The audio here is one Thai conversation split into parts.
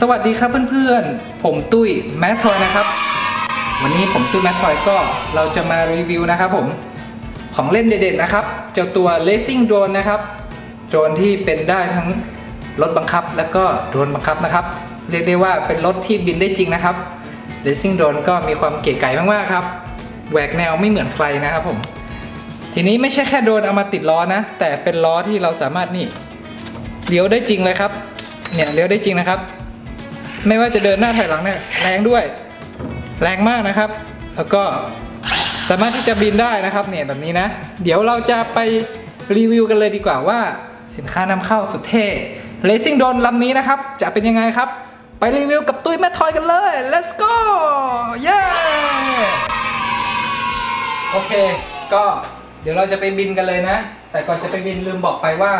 สวัสดีครับเพื่อนๆ ผมตุ้ยแมททอยนะครับ วันนี้ผมตุ้ยแมททอยก็เราจะมารีวิวนะครับผม ของเล่นเด็ดๆนะครับ เจ้าตัว Racing Drone นะครับ โดรนที่เป็นได้ทั้งรถบังคับ แล้วก็โดรนบังคับนะครับ เรียกได้ว่าเป็นรถที่บินได้จริงนะครับ Racing Drone ก็มีความเก๋ไก๋มากๆครับ แหวกแนวไม่เหมือนใครนะครับผม ทีนี้ไม่ใช่แค่โดรนเอามาติดล้อนะ แต่เป็นล้อที่เราสามารถนี่เลี้ยวได้จริงเลยครับ เนี่ยเลี้ยวได้จริงนะครับ ไม่ว่าจะเดินหน้าถอยหลังเนี่ยแรงด้วย แรงมากนะครับ แล้วก็สามารถที่จะบินได้นะครับเนี่ยแบบนี้นะ เดี๋ยวเราจะไปรีวิวกันเลยดีกว่าว่าสินค้านำเข้าสุดเท่ Racing Drone ลำนี้นะครับ จะเป็นยังไงครับ ไปรีวิวกับตุ้ยแม่ทอยกันเลย let's go เย้ โอเค ก็เดี๋ยวเราจะไปบินกันเลยนะ แต่ก่อนจะไปบินลืมบอกไปว่า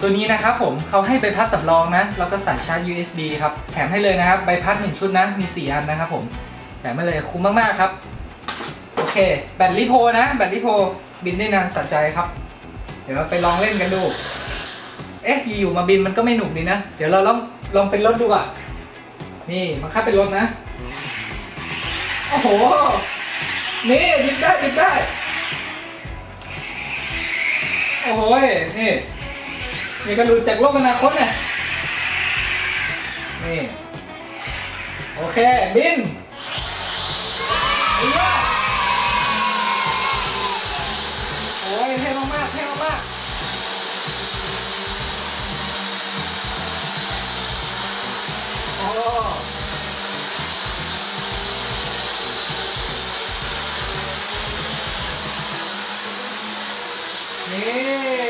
ตัวนี้นะครับผมเขาให้ใบพัดสำรองนะ แล้วก็สายชาร์จ USB ครับ แถมให้เลยนะครับ ใบพัด 1 ชุดนะ มี 4 อันนะครับผมแถมให้เลยคุ้มมาก ๆ ครับ โอเค แบตลิโพนะ แบตลิโพบินได้นานสะใจครับ เดี๋ยวเราไปลองเล่นกันดู เอ๊ะอยู่ๆมาบินมันก็ไม่หนุกดีนะ เดี๋ยวเราลองลองเป็นรถดูอะ นี่มันคับเป็นรถนะ โอ้โห นี่บินได้บินได้ โอ้โหนี่ นี่ก็หลุดจากโลกอนาคตเนี่ยนี่ โอเค บินเอ้ยโอ้ยเท่มากๆเท่มากๆโอ้นี่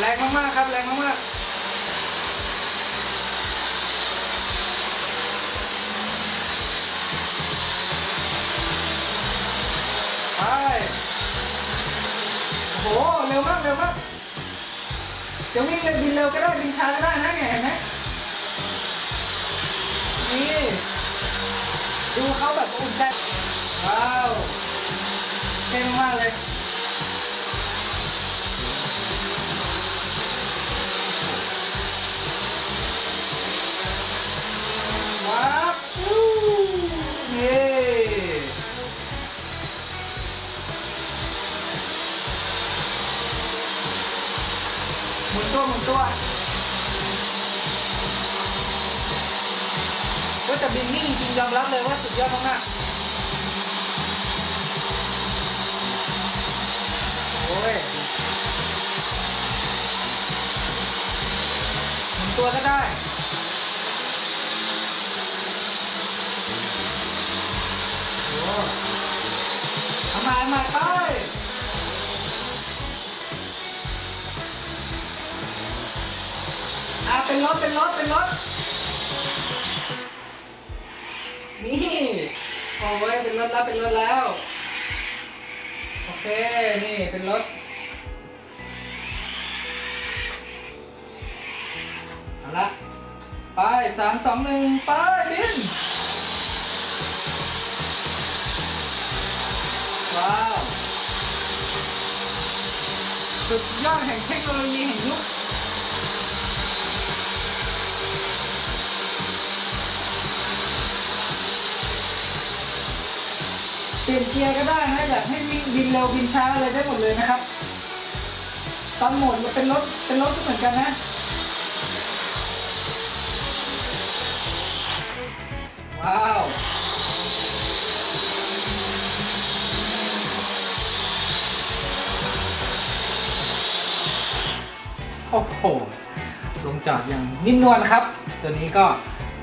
แรงมากๆครับแรงมากๆไปโอ้โหเร็วมากเร็วมากจะวิ่งเร็วบินเร็วก็ได้บินช้าก็ได้นะเนี่ยเห็นไหมนี่ดูเขาแบบอุ่นใจว้าวเท่มากเลย มุนตัวหมุนตัว ก็จะบินนิ่งจริงยอมรับเลยว่าสุดยอดมากๆโอ้ยหมุนตัวก็ได้โอ้เอามาเอามาไป เป็นรถเป็นรถเป็นรถนี่โอ้ยเป็นรถแล้วเป็นรถแล้ว โอเค นี่เป็นรถเอาละไปสามสองหนึ่งไปบิน ว้าว สุดยอดแห่งเทคโนโลยีแห่งยุค เปลี่ยนเกียร์ก็ได้นะอยากให้วิ่งบินเร็วบินช้าอะไรได้หมดเลยนะครับตอนหมดมันเป็นรถเป็นรถก็เหมือนกันนะว้าวโอ้โหลงจอดอย่างนิ่มนวลครับ ตัวนี้ก็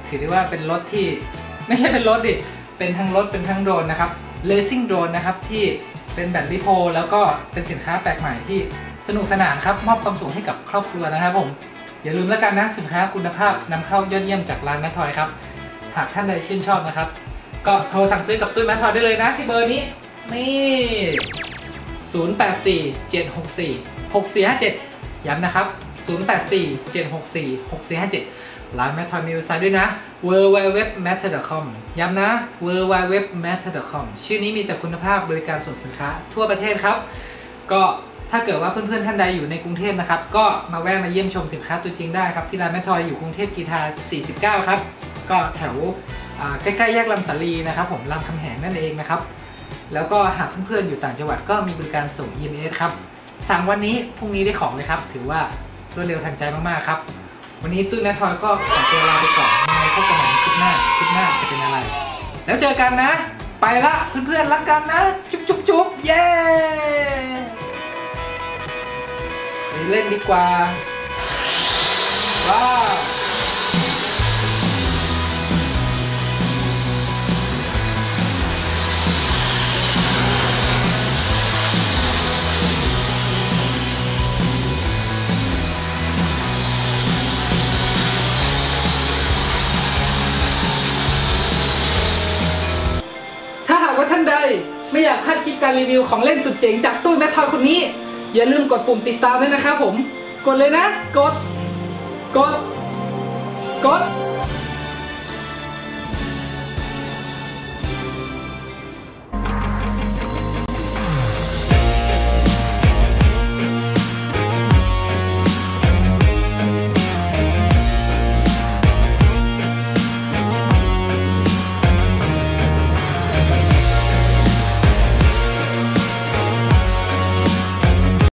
ถือได้ว่าเป็นรถที่ไม่ใช่เป็นรถดิเป็นทั้งรถเป็นทั้งโดรนนะครับ Racing Drone นะครับที่เป็นแบตลิโพแล้วก็เป็นสินค้าแปลกใหม่ที่สนุกสนานครับมอบความสุขให้กับครอบครัวนะครับผม อย่าลืมแล้วกันนะสินค้าคุณภาพนำเข้ายอดเยี่ยมจากร้านแมททอยครับ หากท่านใดชื่นชอบนะครับ ก็โทรสั่งซื้อกับตุ้ยแมททอยได้เลยนะที่เบอร์นี้ นี่ 084 764 6457 ย้ำนะครับ 084 764 6457 ร้านแมททอยมีเว็บไซต์ด้วยนะ w w w m a t t e r c o m ย้ำนะ w w w m a t t e r c o m ชื่อนี้มีแต่คุณภาพบริการส่งสินค้าทั่วประเทศครับ ก็ถ้าเกิดว่าเพื่อนๆท่านใดอยู่ในกรุงเทพนะครับ ก็มาแวะมาเยี่ยมชมสินค้าตัวจริงได้ครับ ที่ร้านแมททอยอยู่กรุงเทพกีทา 49 ครับ ก็แถวใกล้ๆแยกลำสาลีนะครับผมลำคำแหงนั่นเองนะครับ แล้วก็หากเพื่อนๆอยู่ต่างจังหวัดก็มีบริการส่ง EMS ครับ สั่งวันนี้พรุ่งนี้ได้ของเลยครับ ถือว่ารวดเร็วทันใจมากๆครับ วันนี้ตุ้ยแมททอยก็ขอตัวลาไปก่อนยังไงพบกันใหม่คลิปหน้าคลิปหน้าจะเป็นอะไร แล้วเจอกันนะ ไปละเพื่อนๆรักกันนะ จุ๊บจุ๊บจุ๊บเย้ไปเล่นดีกว่าว้าว ไม่อยากพลาดคลิปการรีวิวของเล่นสุดเจ๋งจากตู้แมททอยคนนี้ อย่าลืมกดปุ่มติดตามด้วยนะครับผม กดเลยนะ กด กด กด